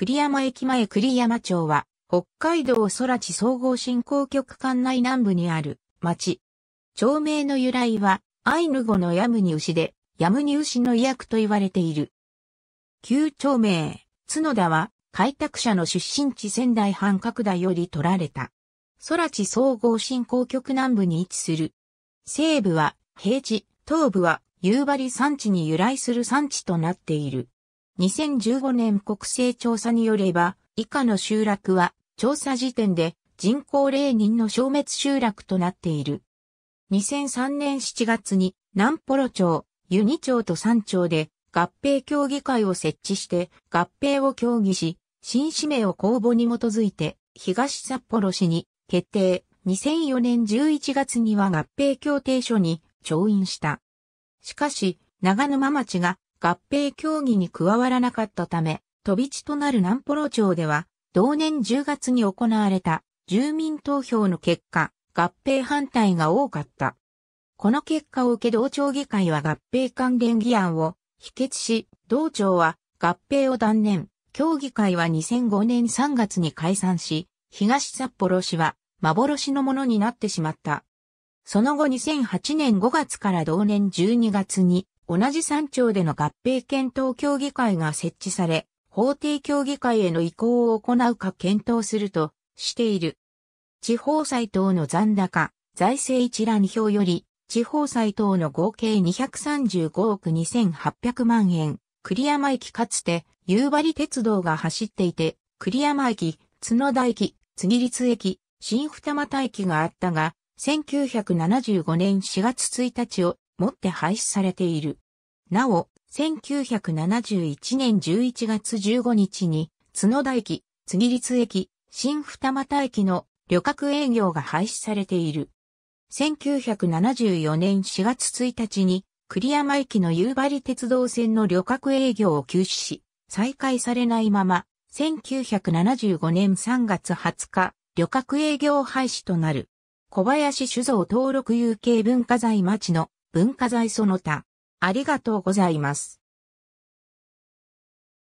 栗山駅前栗山町は、北海道空地総合振興局管内南部にある町。町名の由来は、アイヌ語のヤムニ牛で、ヤムニ牛の医薬と言われている。旧町名、角田は、開拓者の出身地仙台藩拡大より取られた。空地総合振興局南部に位置する。西部は平地、東部は夕張山地に由来する山地となっている。2015年国勢調査によれば、以下の集落は、調査時点で人口0人の消滅集落となっている。2003年7月に、南幌町、ユニ町と山町で合併協議会を設置して合併を協議し、新氏名を公募に基づいて東札幌市に決定。2004年11月には合併協定書に調印した。しかし、長沼町が合併協議に加わらなかったため、飛び地となる南幌町では、同年10月に行われた住民投票の結果、合併反対が多かった。この結果を受け同町議会は合併関連議案を否決し、同町は合併を断念。協議会は2005年3月に解散し、東札幌市は幻のものになってしまった。その後2008年5月から同年12月に同じ山町での合併検討協議会が設置され、法定協議会への移行を行うか検討するとしている。地方債等の残高、財政一覧表より、地方債等の合計235億2800万円、栗山駅かつて、夕張鉄道が走っていて、栗山駅、角田駅、次立駅、新二俣駅があったが、1975年4月1日をもって廃止されている。なお、1971年11月15日に、角田駅、次立駅、新二俣駅の旅客営業が廃止されている。1974年4月1日に、栗山駅の夕張鉄道線の旅客営業を休止し、再開されないまま、1975年3月20日、旅客営業廃止となる。小林酒造登録有形文化財町の文化財その他。ありがとうございます。